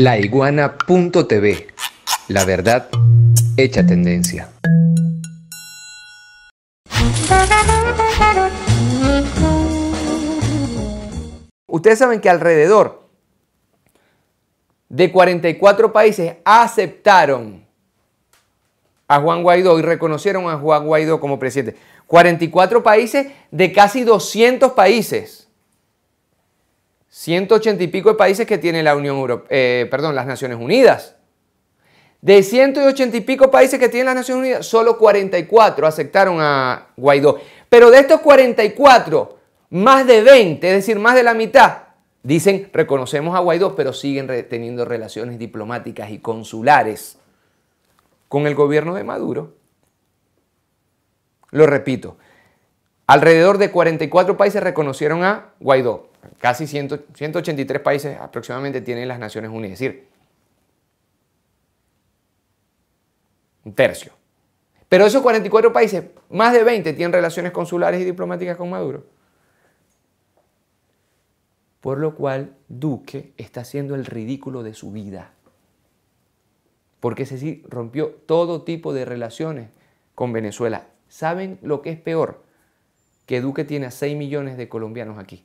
laiguana.tv. La verdad hecha tendencia. Ustedes saben que alrededor de 44 países aceptaron a Juan Guaidó y reconocieron a Juan Guaidó como presidente. 44 países de casi 200 países. 180 y pico de países que tiene la Unión Europea, eh, perdón, las Naciones Unidas. De 180 y pico países que tienen las Naciones Unidas, solo 44 aceptaron a Guaidó. Pero de estos 44, más de 20, es decir, más de la mitad, dicen reconocemos a Guaidó, pero siguen teniendo relaciones diplomáticas y consulares con el gobierno de Maduro. Lo repito, alrededor de 44 países reconocieron a Guaidó. Casi 183 países aproximadamente tienen las Naciones Unidas. Es decir, un tercio. Pero esos 44 países, más de 20 tienen relaciones consulares y diplomáticas con Maduro. Por lo cual Duque está haciendo el ridículo de su vida. Porque ese sí rompió todo tipo de relaciones con Venezuela. ¿Saben lo que es peor? Que Duque tiene a 6 millones de colombianos aquí.